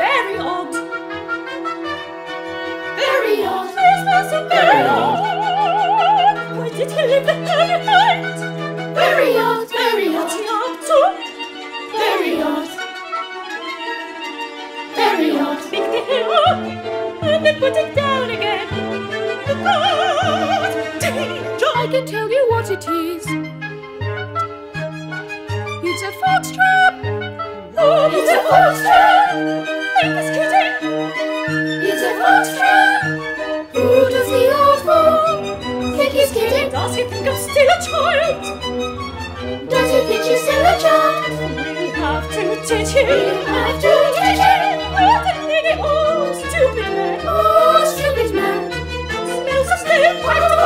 very odd. Very odd. This was very odd. Why did he leave the very night? Very odd, very odd. What's he up to? Very odd. Very odd. Picked the hill up and then put it down again. Because danger. I can tell you what it is. It's a fox trap. Oh, it's a fox trap. He's kidding. It's a fox. Who does he hold for? Think he's kidding? Does he think I'm still a child? Does he think you're still a child? We have to teach him. Have to teach him. What a nigger, oh, stupid man. Oh, stupid man. Smells of stale pipe.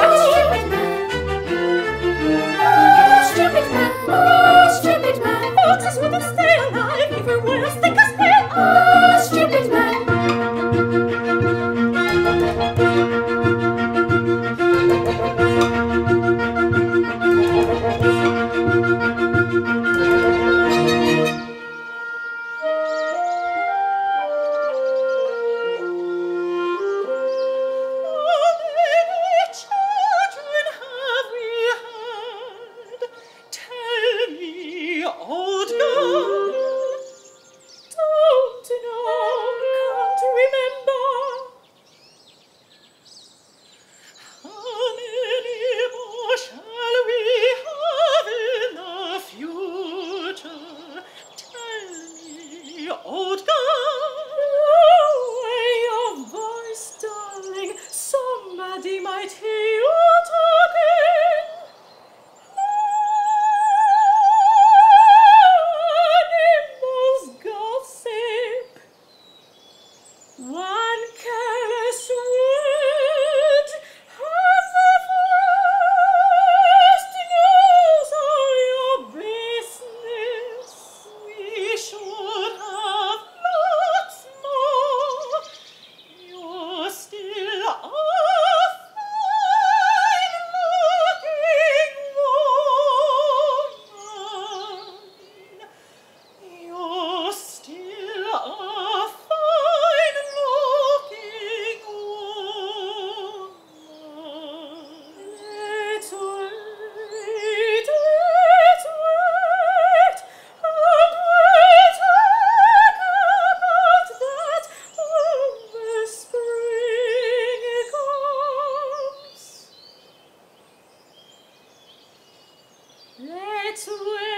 away.